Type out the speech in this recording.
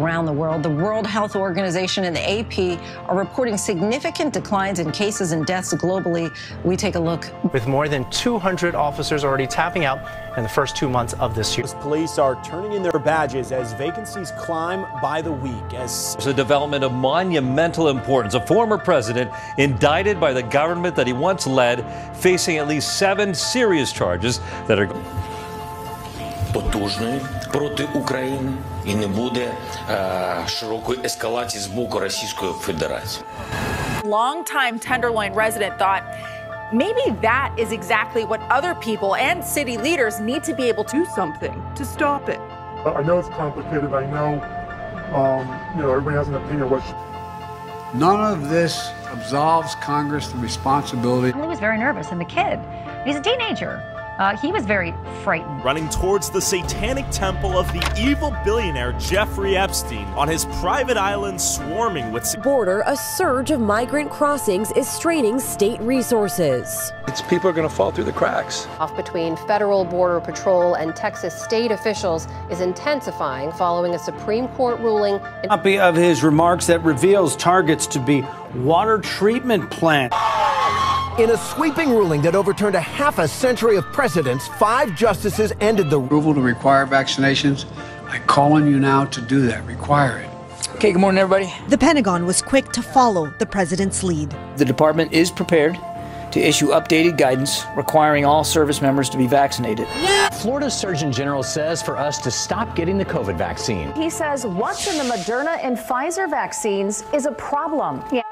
around the world. The World Health Organization and the AP are reporting significant declines in cases and deaths globally. We take a look. With more than 200 officers already tapping out in the first two months of this year. Police are turning in their badges as vacancies climb by the week. As It's a development of monumental importance. A former president indicted by the government that he once led, facing at least seven serious charges that are потужної проти України і не буде е, широкої ескалації з боку Російської Федерації. Longtime Tenderloin resident thought maybe that is exactly what other people and city leaders need to be able to do something to stop it. I know it's complicated. I know, um, you know, everybody has an opinion. What None of this absolves Congress the responsibility. He was very nervous, and the kid, he's a teenager. Uh, he was very frightened. Running towards the satanic temple of the evil billionaire Jeffrey Epstein on his private island swarming with. Border, a surge of migrant crossings is straining state resources. It's people are going to fall through the cracks. Off between Federal Border Patrol and Texas state officials is intensifying following a Supreme Court ruling. Copy of his remarks that reveals targets to be water treatment plants. In a sweeping ruling that overturned a half a century of precedents, five justices ended the approval to require vaccinations. I call on you now to do that. Require it. Okay, good morning, everybody. The Pentagon was quick to follow the president's lead. The department is prepared to issue updated guidance requiring all service members to be vaccinated. Florida's Surgeon General says for us to stop getting the COVID vaccine. He says what's in the Moderna and Pfizer vaccines is a problem. Yeah.